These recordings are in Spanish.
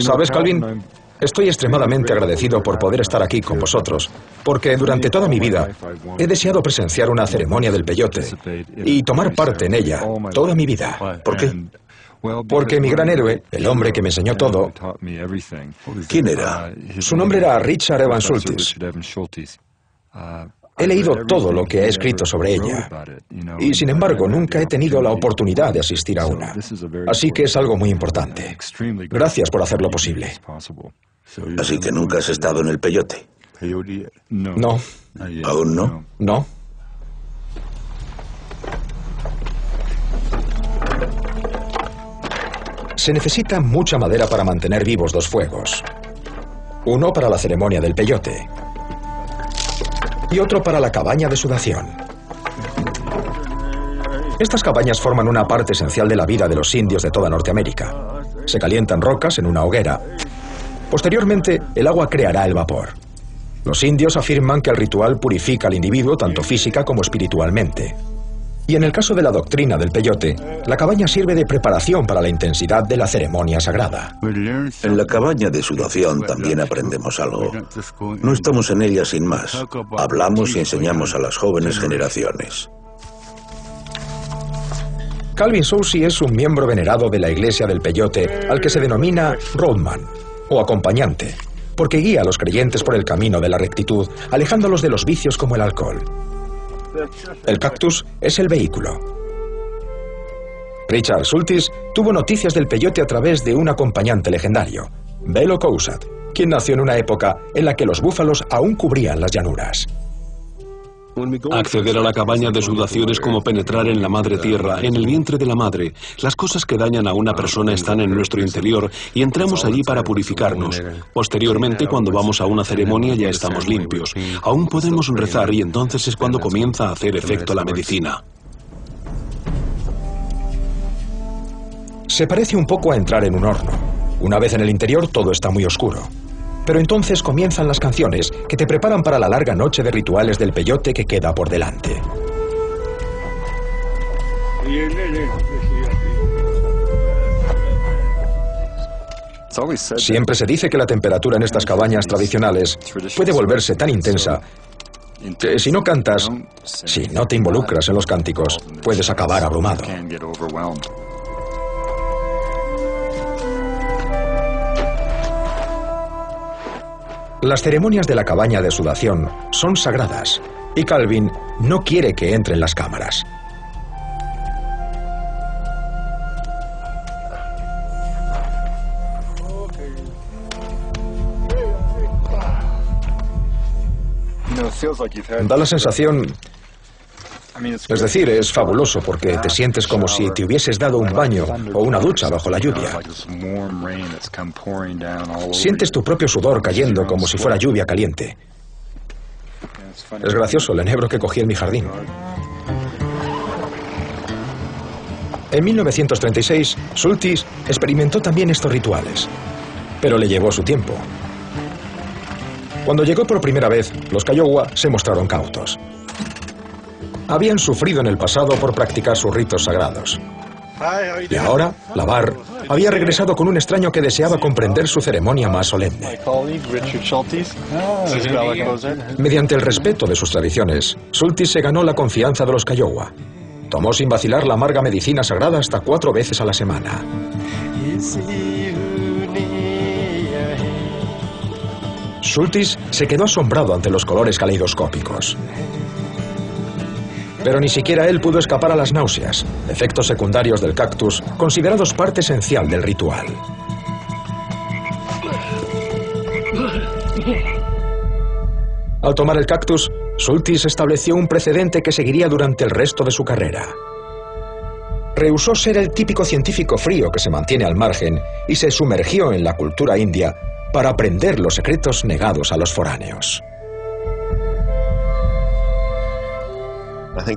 ¿Sabes, Calvin? Estoy extremadamente agradecido por poder estar aquí con vosotros, porque durante toda mi vida he deseado presenciar una ceremonia del peyote y tomar parte en ella toda mi vida. ¿Por qué? Porque mi gran héroe, el hombre que me enseñó todo, ¿Quién era? su nombre era Richard Evans Schultes. He leído todo lo que ha escrito sobre ella y sin embargo nunca he tenido la oportunidad de asistir a una. Así que es algo muy importante. Gracias por hacerlo posible. Así que nunca has estado en el peyote. No, ¿Aún no? no. Se necesita mucha madera para mantener vivos dos fuegos. Uno para la ceremonia del peyote y otro para la cabaña de sudación. Estas cabañas forman una parte esencial de la vida de los indios de toda Norteamérica. Se calientan rocas en una hoguera. Posteriormente, el agua creará el vapor. Los indios afirman que el ritual purifica al individuo tanto física como espiritualmente. Y en el caso de la doctrina del peyote, la cabaña sirve de preparación para la intensidad de la ceremonia sagrada. En la cabaña de sudación también aprendemos algo. No estamos en ella sin más. Hablamos y enseñamos a las jóvenes generaciones. Calvin Soucy es un miembro venerado de la iglesia del peyote al que se denomina roadman o acompañante, porque guía a los creyentes por el camino de la rectitud, alejándolos de los vicios como el alcohol. El cactus es el vehículo. Richard Sultis tuvo noticias del peyote a través de un acompañante legendario, Belo Cousat, quien nació en una época en la que los búfalos aún cubrían las llanuras. Acceder a la cabaña de sudación es como penetrar en la madre tierra, en el vientre de la madre. Las cosas que dañan a una persona están en nuestro interior y entramos allí para purificarnos. Posteriormente, cuando vamos a una ceremonia ya estamos limpios. Aún podemos rezar y entonces es cuando comienza a hacer efecto la medicina. Se parece un poco a entrar en un horno. Una vez en el interior todo está muy oscuro. Pero entonces comienzan las canciones que te preparan para la larga noche de rituales del peyote que queda por delante. Siempre se dice que la temperatura en estas cabañas tradicionales puede volverse tan intensa que si no cantas, si no te involucras en los cánticos, puedes acabar abrumado. Las ceremonias de la cabaña de sudación son sagradas y Calvin no quiere que entren las cámaras. Da la sensación, es decir, es fabuloso porque te sientes como si te hubieses dado un baño o una ducha bajo la lluvia. Sientes tu propio sudor cayendo como si fuera lluvia caliente. Es gracioso el enebro que cogí en mi jardín. En 1936, Sultis experimentó también estos rituales, pero le llevó su tiempo. Cuando llegó por primera vez, los Kiowa se mostraron cautos. Habían sufrido en el pasado por practicar sus ritos sagrados. Y ahora, Lavar había regresado con un extraño que deseaba comprender su ceremonia más solemne. Mediante el respeto de sus tradiciones, Sultis se ganó la confianza de los Kiowa. Tomó sin vacilar la amarga medicina sagrada hasta cuatro veces a la semana. Sultis se quedó asombrado ante los colores caleidoscópicos. Pero ni siquiera él pudo escapar a las náuseas, efectos secundarios del cactus considerados parte esencial del ritual. Al tomar el cactus, Sultis estableció un precedente que seguiría durante el resto de su carrera. Rehusó ser el típico científico frío que se mantiene al margen y se sumergió en la cultura india para aprender los secretos negados a los foráneos.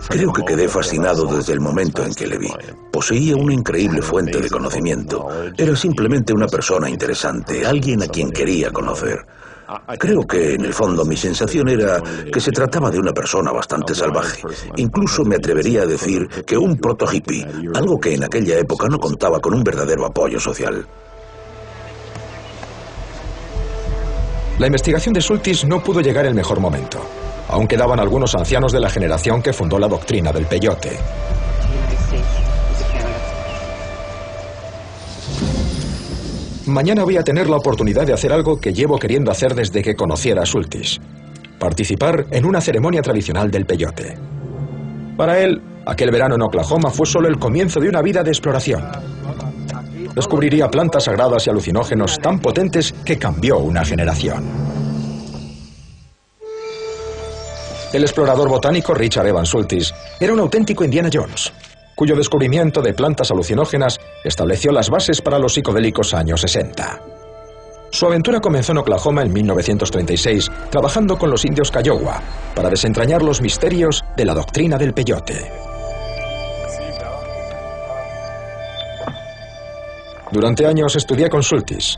Creo que quedé fascinado desde el momento en que le vi. Poseía una increíble fuente de conocimiento. Era simplemente una persona interesante, alguien a quien quería conocer. Creo que en el fondo mi sensación era que se trataba de una persona bastante salvaje. Incluso me atrevería a decir que un proto-hippie, algo que en aquella época no contaba con un verdadero apoyo social. La investigación de Sultis no pudo llegar el mejor momento. Aún quedaban algunos ancianos de la generación que fundó la doctrina del peyote. Mañana voy a tener la oportunidad de hacer algo que llevo queriendo hacer desde que conociera a Sultis. Participar en una ceremonia tradicional del peyote. Para él, aquel verano en Oklahoma fue solo el comienzo de una vida de exploración. Descubriría plantas sagradas y alucinógenos tan potentes que cambió una generación. El explorador botánico Richard Evans Sultis era un auténtico Indiana Jones cuyo descubrimiento de plantas alucinógenas estableció las bases para los psicodélicos años 60. Su aventura comenzó en Oklahoma en 1936, trabajando con los indios Kiowa para desentrañar los misterios de la doctrina del peyote. Durante años estudié con Sultis.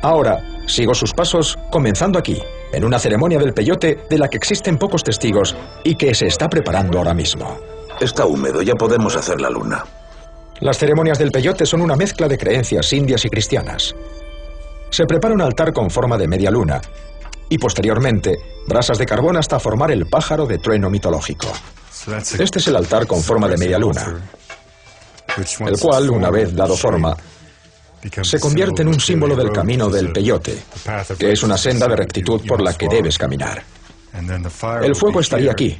Ahora sigo sus pasos comenzando aquí, en una ceremonia del peyote de la que existen pocos testigos y que se está preparando ahora mismo. Está húmedo, ya podemos hacer la luna. Las ceremonias del peyote son una mezcla de creencias indias y cristianas. Se prepara un altar con forma de media luna y posteriormente brasas de carbón hasta formar el pájaro de trueno mitológico. Este es el altar con forma de media luna, el cual, una vez dado forma, se convierte en un símbolo del camino del peyote, que es una senda de rectitud por la que debes caminar. El fuego estaría aquí,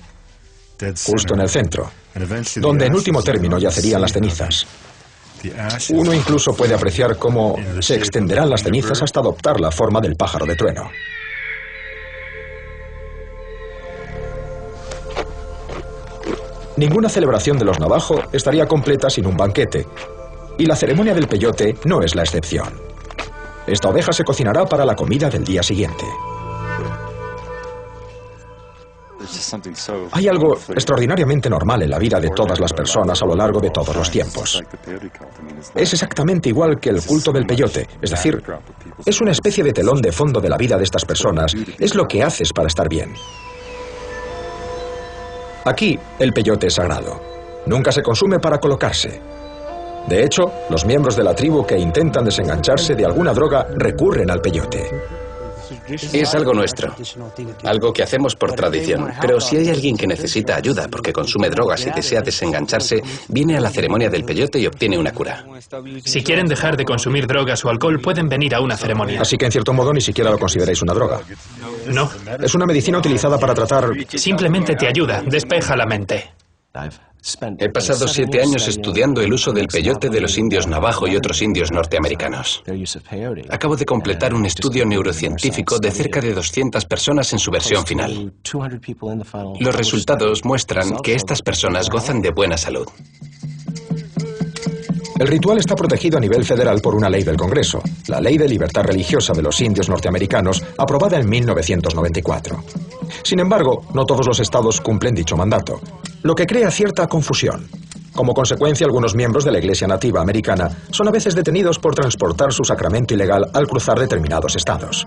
justo en el centro, donde en último término yacerían las cenizas. Uno incluso puede apreciar cómo se extenderán las cenizas hasta adoptar la forma del pájaro de trueno. Ninguna celebración de los Navajo estaría completa sin un banquete, y la ceremonia del peyote no es la excepción. Esta oveja se cocinará para la comida del día siguiente. Hay algo extraordinariamente normal en la vida de todas las personas a lo largo de todos los tiempos. Es exactamente igual que el culto del peyote, es decir, es una especie de telón de fondo de la vida de estas personas, es lo que haces para estar bien. Aquí, el peyote es sagrado. Nunca se consume para colocarse. De hecho, los miembros de la tribu que intentan desengancharse de alguna droga recurren al peyote. Es algo nuestro, algo que hacemos por tradición. Pero si hay alguien que necesita ayuda porque consume drogas y desea desengancharse, viene a la ceremonia del peyote y obtiene una cura. Si quieren dejar de consumir drogas o alcohol, pueden venir a una ceremonia. Así que en cierto modo ni siquiera lo consideráis una droga. No. Es una medicina utilizada para tratar... Simplemente te ayuda, despeja la mente. He pasado siete años estudiando el uso del peyote de los indios navajo y otros indios norteamericanos. Acabo de completar un estudio neurocientífico de cerca de 200 personas en su versión final. Los resultados muestran que estas personas gozan de buena salud. El ritual está protegido a nivel federal por una ley del Congreso, la Ley de Libertad Religiosa de los Indios Norteamericanos, aprobada en 1994. Sin embargo, no todos los estados cumplen dicho mandato, lo que crea cierta confusión. Como consecuencia, algunos miembros de la Iglesia Nativa Americana son a veces detenidos por transportar su sacramento ilegal al cruzar determinados estados.